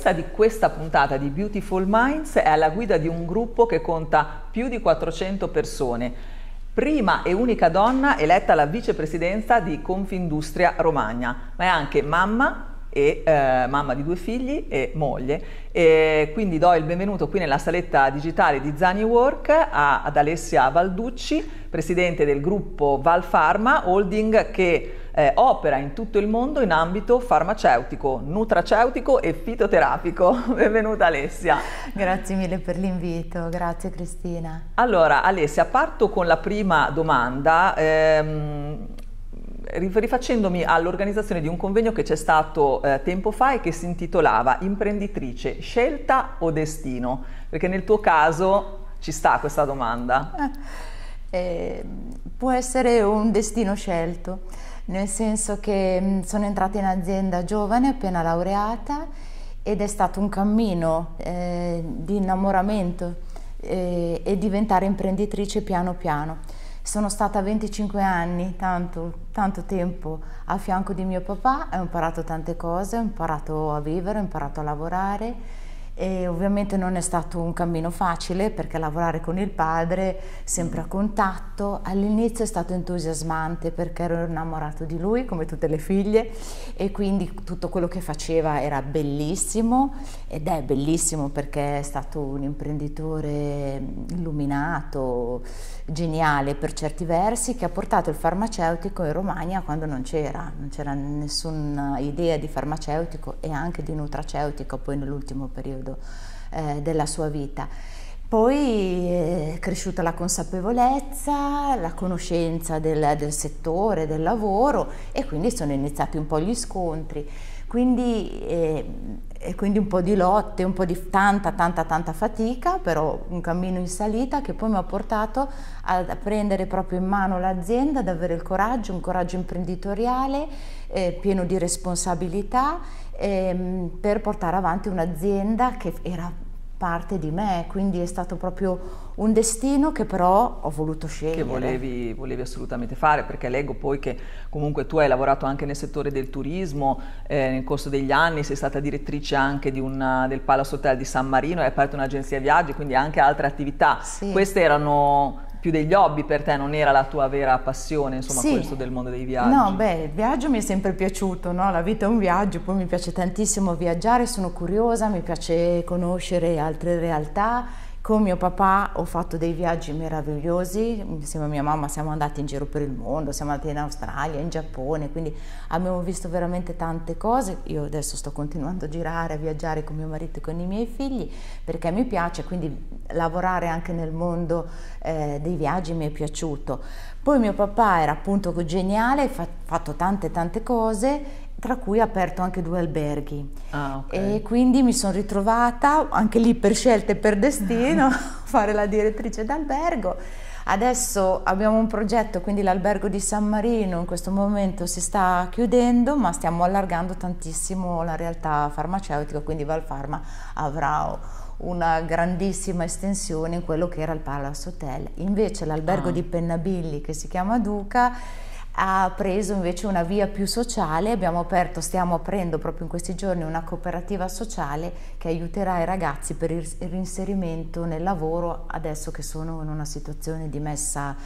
protagonista di questa puntata di Beautiful Minds è alla guida di un gruppo che conta più di 400 persone. Prima e unica donna eletta alla vicepresidenza di Confindustria Romagna, ma è anche mamma, e eh, mamma di due figli e moglie. E quindi do il benvenuto qui nella saletta digitale di Zani Work a, ad Alessia Valducci, presidente del gruppo Valfarma, holding che eh, opera in tutto il mondo in ambito farmaceutico, nutraceutico e fitoterapico. Benvenuta Alessia. Grazie mille per l'invito, grazie Cristina. Allora Alessia, parto con la prima domanda. Ehm, rifacendomi all'organizzazione di un convegno che c'è stato eh, tempo fa e che si intitolava Imprenditrice, scelta o destino? Perché nel tuo caso ci sta questa domanda. Eh, eh, può essere un destino scelto, nel senso che mh, sono entrata in azienda giovane, appena laureata, ed è stato un cammino eh, di innamoramento eh, e diventare imprenditrice piano piano. Sono stata 25 anni, tanto, tanto tempo a fianco di mio papà, ho imparato tante cose, ho imparato a vivere, ho imparato a lavorare e ovviamente non è stato un cammino facile perché lavorare con il padre, sempre a contatto, all'inizio è stato entusiasmante perché ero innamorato di lui come tutte le figlie e quindi tutto quello che faceva era bellissimo ed è bellissimo perché è stato un imprenditore illuminato, geniale per certi versi che ha portato il farmaceutico in Romagna quando non c'era, non c'era nessuna idea di farmaceutico e anche di nutraceutico poi nell'ultimo periodo eh, della sua vita. Poi è cresciuta la consapevolezza, la conoscenza del, del, settore, del lavoro e quindi sono iniziati un po' gli scontri. Quindi, eh, quindi un po' di lotte, un po' di tanta, tanta, tanta fatica, però un cammino in salita che poi mi ha portato a, a prendere proprio in mano l'azienda, ad avere il coraggio, un coraggio imprenditoriale eh, pieno di responsabilità ehm, per portare avanti un'azienda che era parte di me, quindi è stato proprio un destino che però ho voluto scegliere. Che volevi, volevi, assolutamente fare, perché leggo poi che comunque tu hai lavorato anche nel settore del turismo, eh, nel corso degli anni sei stata direttrice anche una, del Palace Hotel di San Marino, hai aperto un'agenzia viaggi, quindi anche altre attività. Sì. Queste erano più degli hobby per te, non era la tua vera passione, insomma, sì. questo del mondo dei viaggi? No, beh, il viaggio mi è sempre piaciuto, no? La vita è un viaggio, poi mi piace tantissimo viaggiare, sono curiosa, mi piace conoscere altre realtà con mio papà ho fatto dei viaggi meravigliosi, insieme a mia mamma siamo andati in giro per il mondo, siamo andati in Australia, in Giappone, quindi abbiamo visto veramente tante cose. Io adesso sto continuando a girare, a viaggiare con mio marito e con i miei figli perché mi piace, quindi lavorare anche nel mondo eh, dei viaggi mi è piaciuto. Poi mio papà era appunto geniale, ha fatto tante tante cose tra cui ha aperto anche due alberghi ah, okay. e quindi mi sono ritrovata anche lì per scelta e per destino a fare la direttrice d'albergo adesso abbiamo un progetto quindi l'albergo di San Marino in questo momento si sta chiudendo ma stiamo allargando tantissimo la realtà farmaceutica quindi Valfarma avrà una grandissima estensione in quello che era il Palace Hotel invece l'albergo ah. di Pennabilli che si chiama Duca ha preso invece una via più sociale, abbiamo aperto, stiamo aprendo proprio in questi giorni una cooperativa sociale che aiuterà i ragazzi per il reinserimento nel lavoro adesso che sono in una situazione di messa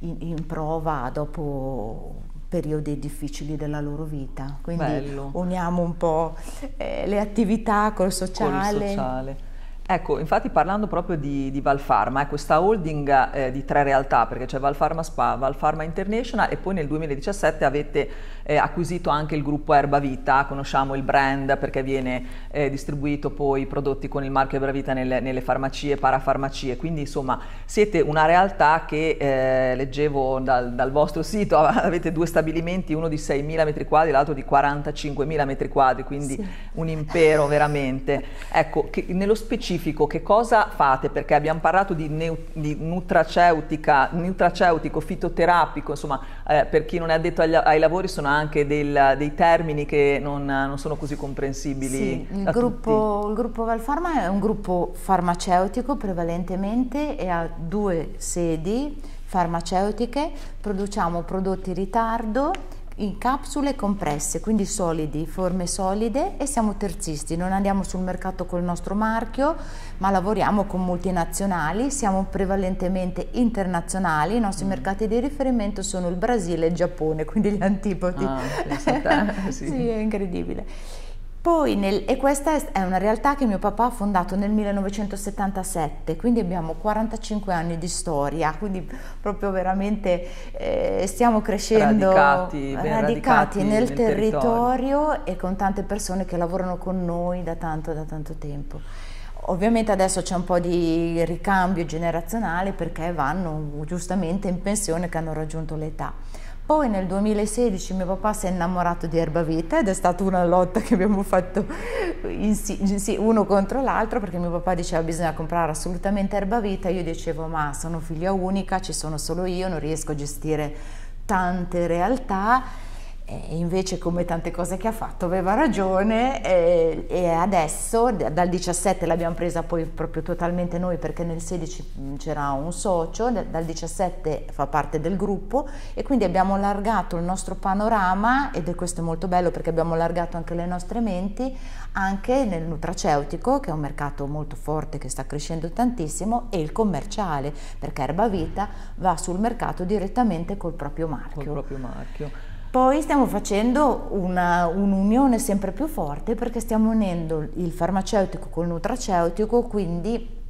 in, in prova dopo periodi difficili della loro vita. Quindi Bello. uniamo un po' eh, le attività col sociale. Col sociale. Ecco, infatti parlando proprio di, di Valfarma, è questa holding eh, di tre realtà, perché c'è Valfarma Spa, Valfarma International e poi nel 2017 avete eh, acquisito anche il gruppo Erba Vita, conosciamo il brand perché viene eh, distribuito poi i prodotti con il marchio Erba Vita nelle, nelle farmacie parafarmacie, quindi insomma siete una realtà che eh, leggevo dal, dal, vostro sito, avete due stabilimenti, uno di 6.000 m2 e l'altro di 45.000 m2, quindi sì. un impero veramente. Ecco, che, nello specifico che cosa fate? Perché abbiamo parlato di, di nutraceutica, nutraceutico, fitoterapico, insomma eh, per chi non è addetto agli, ai lavori sono anche del, dei termini che non, non, sono così comprensibili sì, il gruppo, il gruppo Valfarma è un gruppo farmaceutico prevalentemente e ha due sedi farmaceutiche, produciamo prodotti ritardo in capsule compresse, quindi solidi, forme solide e siamo terzisti, non andiamo sul mercato col nostro marchio, ma lavoriamo con multinazionali, siamo prevalentemente internazionali, i nostri mm. mercati di riferimento sono il Brasile e il Giappone, quindi gli antipodi. Ah, sì. sì, è incredibile. Poi nel, e questa è una realtà che mio papà ha fondato nel 1977, quindi abbiamo 45 anni di storia, quindi proprio veramente eh, stiamo crescendo radicati, radicati, radicati nel, nel territorio, territorio, e con tante persone che lavorano con noi da tanto, da tanto tempo. Ovviamente adesso c'è un po' di ricambio generazionale perché vanno giustamente in pensione che hanno raggiunto l'età. Poi nel 2016 mio papà si è innamorato di Erbavita ed è stata una lotta che abbiamo fatto uno contro l'altro perché mio papà diceva bisogna comprare assolutamente Erbavita, io dicevo ma sono figlia unica, ci sono solo io, non riesco a gestire tante realtà e invece come tante cose che ha fatto aveva ragione e, e adesso dal 17 l'abbiamo presa poi proprio totalmente noi perché nel 16 c'era un socio, dal 17 fa parte del gruppo e quindi abbiamo allargato il nostro panorama ed è questo molto bello perché abbiamo allargato anche le nostre menti anche nel nutraceutico che è un mercato molto forte che sta crescendo tantissimo e il commerciale perché Erba Vita va sul mercato direttamente col proprio marchio. Col proprio marchio. Poi stiamo facendo un'unione sempre più forte perché stiamo unendo il farmaceutico col nutraceutico, quindi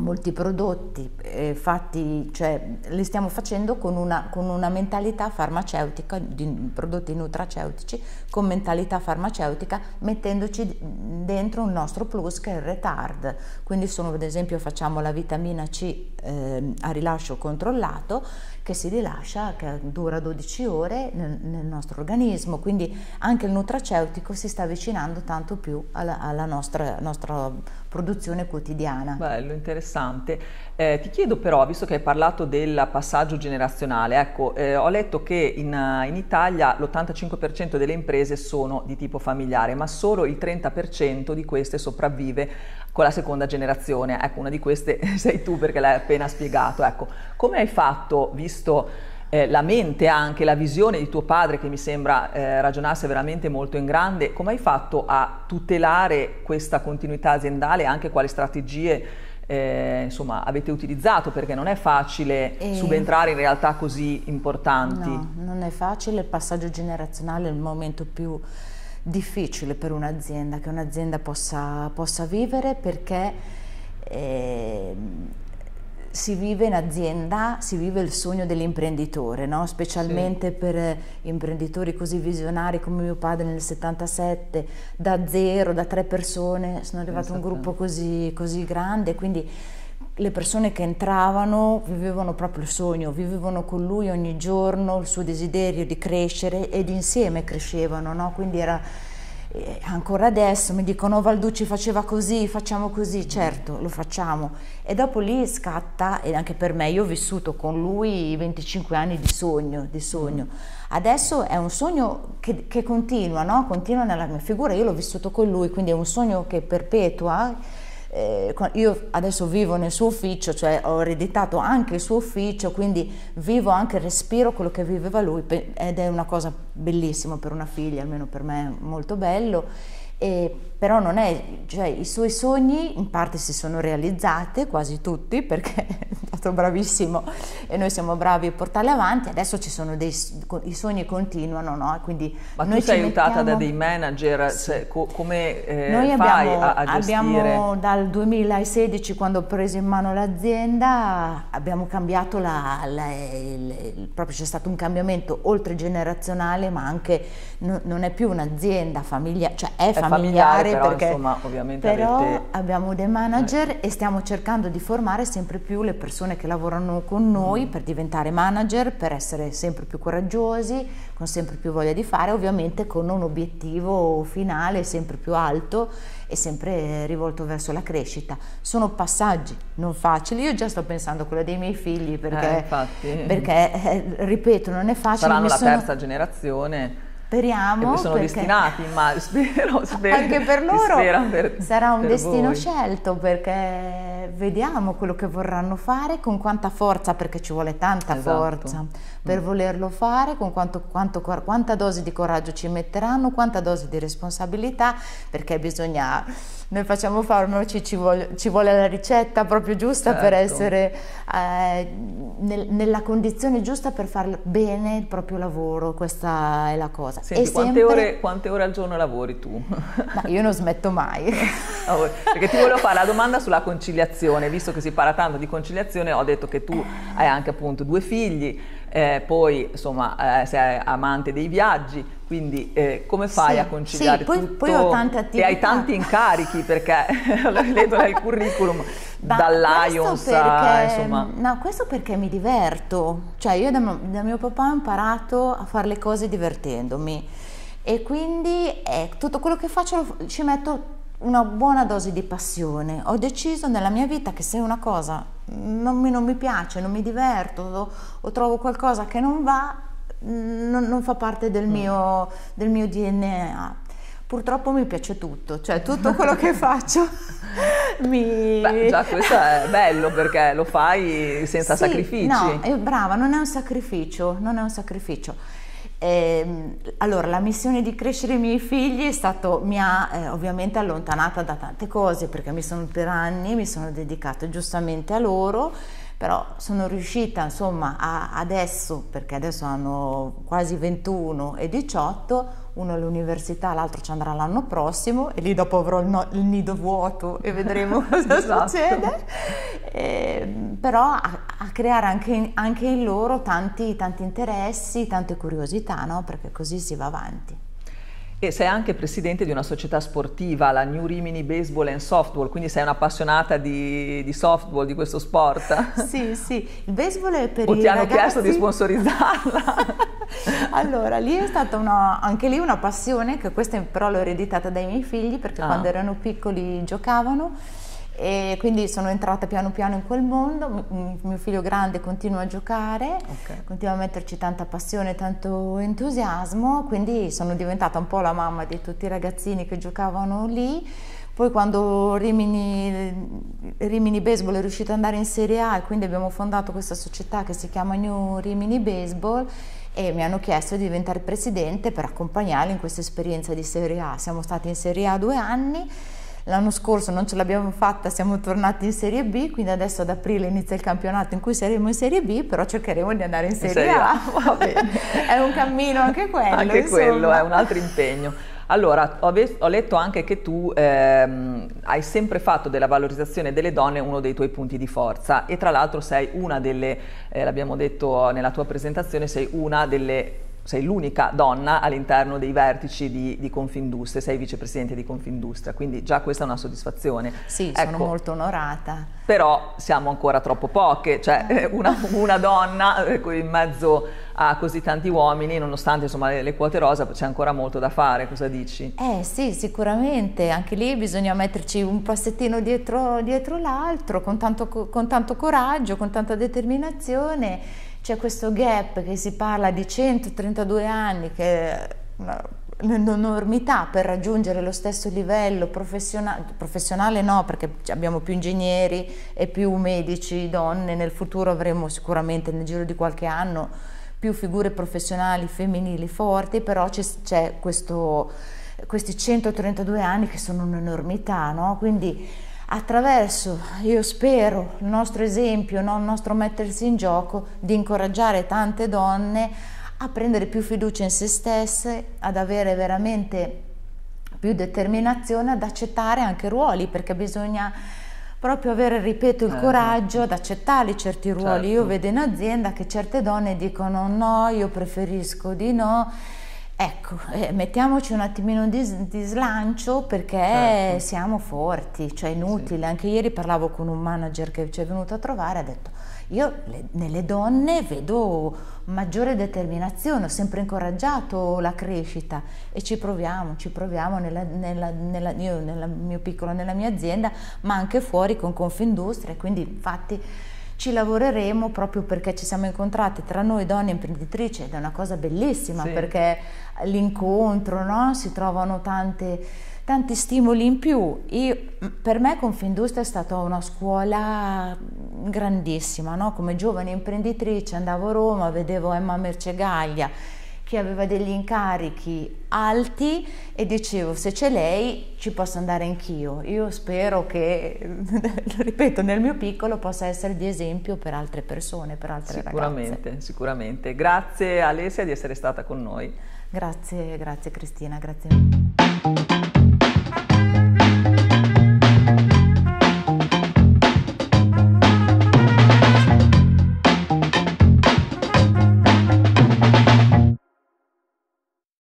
molti prodotti eh, fatti, cioè li stiamo facendo con una, con una, mentalità farmaceutica, di prodotti nutraceutici, con mentalità farmaceutica, mettendoci dentro un nostro plus che è il retard. Quindi sono, ad esempio facciamo la vitamina C eh, a rilascio controllato che si rilascia, che dura 12 ore nel, nel, nostro organismo, quindi anche il nutraceutico si sta avvicinando tanto più alla, alla nostra, nostra, produzione quotidiana. Bello, interessante. Eh, ti chiedo però, visto che hai parlato del passaggio generazionale, ecco, eh, ho letto che in, in Italia l'85% delle imprese sono di tipo familiare, ma solo il 30% di queste sopravvive con la seconda generazione. Ecco, una di queste sei tu perché l'hai appena spiegato. Ecco, come hai fatto, visto eh, la mente anche, la visione di tuo padre che mi sembra eh, ragionasse veramente molto in grande, come hai fatto a tutelare questa continuità aziendale e anche quali strategie eh, insomma, avete utilizzato? Perché non è facile e... subentrare in realtà così importanti. No, non è facile, il passaggio generazionale è il momento più difficile per un'azienda, che un'azienda possa, possa, vivere perché eh, si vive in azienda, si vive il sogno dell'imprenditore, no? specialmente sì. per imprenditori così visionari come mio padre nel 77, da zero, da tre persone, sono arrivato a un gruppo così, così grande, quindi le persone che entravano vivevano proprio il sogno, vivevano con lui ogni giorno il suo desiderio di crescere ed insieme crescevano, no? quindi era ancora adesso mi dicono Valducci faceva così, facciamo così, certo lo facciamo e dopo lì scatta e anche per me io ho vissuto con lui 25 anni di sogno, di sogno. adesso è un sogno che, che continua, no? continua nella mia figura, io l'ho vissuto con lui quindi è un sogno che perpetua eh, io adesso vivo nel suo ufficio, cioè ho ereditato anche il suo ufficio, quindi vivo anche respiro, quello che viveva lui ed è una cosa bellissima per una figlia, almeno per me è molto bello e, però non è, cioè i suoi sogni in parte si sono realizzati, quasi tutti, perché è stato bravissimo e noi siamo bravi a portarli avanti, adesso ci sono dei, i sogni continuano, no? Quindi Ma tu sei aiutata mettiamo... da dei manager, sì. cioè, co- come eh, noi abbiamo, a, a abbiamo dal 2016 quando ho preso in mano l'azienda, abbiamo cambiato la, la, il, il, proprio c'è stato un cambiamento oltre generazionale, ma anche no, non è più un'azienda familiare, cioè è familiare familiare, però, perché insomma, ovviamente però avete... abbiamo dei manager eh. e stiamo cercando di formare sempre più le persone che lavorano con noi mm. per diventare manager, per essere sempre più coraggiosi, con sempre più voglia di fare, ovviamente con un obiettivo finale sempre più alto e sempre rivolto verso la crescita. Sono passaggi non facili, io già sto pensando a quello dei miei figli perché, eh, perché eh, ripeto, non è facile. Saranno la sono... terza generazione speriamo. Sono perché... destinati, ma spero, spero Anche per loro per, sarà un per destino voi. scelto perché vediamo quello che vorranno fare, con quanta forza, perché ci vuole tanta Esatto. forza per Mm. volerlo fare, con quanto, quanto, quanta dose di coraggio ci metteranno, quanta dose di responsabilità, perché bisogna, noi facciamo farmaci, ci vuole, ci vuole la ricetta proprio giusta per Certo. essere eh, nel- nella condizione giusta per fare bene il proprio lavoro, questa è la cosa. Senti, e quante, sempre- ore, quante ore al giorno lavori tu? Ma io non smetto mai. Lavori- Perché ti volevo fare la domanda sulla conciliazione, visto che si parla tanto di conciliazione, ho detto che tu hai anche appunto due figli, eh, poi insomma eh, sei amante dei viaggi, quindi eh, come fai Sì, a conciliare sì, poi- tutto? poi ho tante E hai attività. tanti incarichi perché lo vedo nel curriculum, dall'Ions insomma... No, questo perché mi diverto. Cioè, io da, da mio papà ho imparato a fare le cose divertendomi. E quindi eh, tutto quello che faccio ci metto una buona dose di passione. Ho deciso nella mia vita che se una cosa non mi, non mi piace, non mi diverto o, o trovo qualcosa che non va, non, non fa parte del mio, del mio DNA. Purtroppo mi piace tutto, cioè tutto quello che faccio mi... Beh, già questo è bello perché lo fai senza Sì, sacrifici. No, è brava, non è un sacrificio, non è un sacrificio. Ehm, allora, la missione di crescere i miei figli è stato, mi ha eh, ovviamente allontanata da tante cose perché mi sono per anni, mi sono dedicata giustamente a loro, però sono riuscita insomma a- adesso, perché adesso hanno quasi 21 e 18, uno all'università, l'altro ci andrà l'anno prossimo e lì dopo avrò il, no- il nido vuoto e vedremo cosa Esatto. succede. Eh, però a, a creare anche in, anche in loro tanti, tanti interessi, tante curiosità, no? perché così si va avanti. E sei anche presidente di una società sportiva, la New Rimini Baseball and Softball, quindi sei un'appassionata di, di softball, di questo sport? Sì, sì, il baseball è per o i ti hanno ragazzi... chiesto di sponsorizzarla? allora, lì è stata una, anche lì una passione, che questa però l'ho ereditata dai miei figli perché Ah. quando erano piccoli giocavano e quindi sono entrata piano piano in quel mondo. M- mio figlio grande continua a giocare, Ok. continua a metterci tanta passione, tanto entusiasmo, quindi sono diventata un po' la mamma di tutti i ragazzini che giocavano lì. Poi quando Rimini, Rimini Baseball è riuscito ad andare in Serie A e quindi abbiamo fondato questa società che si chiama New Rimini Baseball e mi hanno chiesto di diventare presidente per accompagnarli in questa esperienza di Serie A. Siamo stati in Serie A due anni, l'anno scorso non ce l'abbiamo fatta, siamo tornati in Serie B, quindi adesso ad aprile inizia il campionato in cui saremo in Serie B, però cercheremo di andare in Serie, Serie A. A, è un cammino anche quello. anche insomma. quello è un altro impegno. Allora, ho letto anche che tu ehm, hai sempre fatto della valorizzazione delle donne uno dei tuoi punti di forza e tra l'altro sei una delle, eh, l'abbiamo detto nella tua presentazione, sei una delle, sei l'unica donna all'interno dei vertici di, di Confindustria, sei vicepresidente di Confindustria, quindi già questa è una soddisfazione. Sì, Ecco, sono molto onorata. però siamo ancora troppo poche, cioè eh, una, una donna eh, in mezzo a così tanti uomini, nonostante insomma le, le quote rosa, c'è ancora molto da fare, cosa dici? Eh sì, sicuramente, anche lì bisogna metterci un passettino dietro, dietro l'altro, con con tanto coraggio, con tanta determinazione. C'è questo gap che si parla di 132 anni, che è un'enormità per raggiungere lo stesso livello professionale, professionale no, perché abbiamo più ingegneri e più medici donne, nel futuro avremo sicuramente nel giro di qualche anno più figure professionali femminili forti, però c'è questo, questi 132 anni che sono un'enormità, no? Quindi attraverso, io spero, il nostro esempio, no? il nostro mettersi in gioco, di incoraggiare tante donne a prendere più fiducia in se stesse, ad avere veramente più determinazione, ad accettare anche ruoli, perché bisogna proprio avere, ripeto, il Eh, coraggio ad accettare certi ruoli. Io certo. vedo in azienda che certe donne dicono no, io preferisco di no. Ecco, eh, mettiamoci un attimino di, di slancio perché Certo. siamo forti, cioè è inutile. Anche ieri parlavo con un manager che ci è venuto a trovare e ha detto io le- nelle donne vedo maggiore determinazione, ho sempre incoraggiato la crescita e ci proviamo, ci proviamo nella, nella- nella- io nella mio piccolo, nella mia azienda, ma anche fuori con Confindustria, quindi infatti ci lavoreremo proprio perché ci siamo incontrate tra noi donne imprenditrici ed è una cosa bellissima sì. perché l'incontro, no? si trovano tante, tanti stimoli in più. Io, per me Confindustria è stata una scuola grandissima, no? come giovane imprenditrice andavo a Roma, vedevo Emma Mercegaglia che aveva degli incarichi alti e dicevo se c'è lei ci posso andare anch'io. Io spero che, ripeto, nel mio piccolo possa essere di esempio per altre persone, per altre sicuramente, ragazze. Sicuramente, grazie Alessia di essere stata con noi. Grazie, grazie Cristina, grazie.